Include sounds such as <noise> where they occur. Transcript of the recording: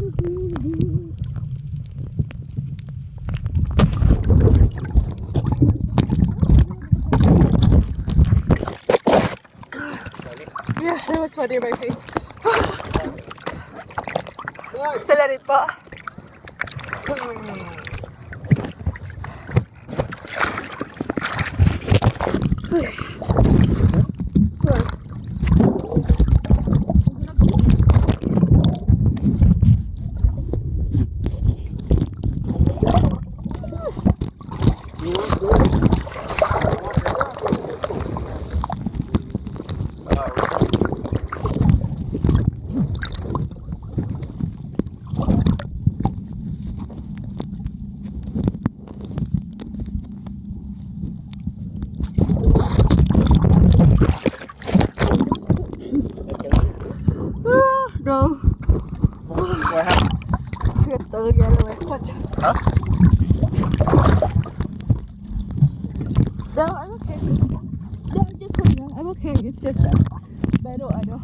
Mm-hmm. It was sweaty on my face. <sighs> Po. Ah, <sighs> Get the other way. What? Huh? No, I'm okay. No, just holding on. I'm okay. It's just that. Pero ano.